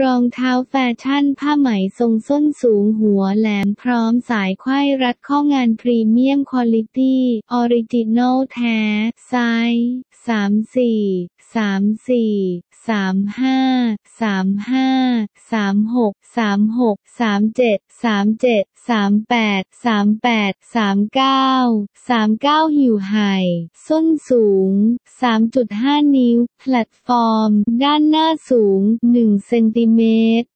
รองเท้าแฟชั่นผ้าไหมทรงส้นสูงหัวแหลมพร้อมสายไขว้รัดข้องาน premium quality original แท้ไซส์สามสี่สามสี่สามห้าสามห้าสามหกสามหกสามเจ็ดสามเจ็ดสามแปดสามแปดสามเก้าสามเก้าหิวไห่ส้นสูงสามจุดห้านิ้ว แพลตฟอร์ม ด้านหน้าสูงหนึ่งเซนติเมตร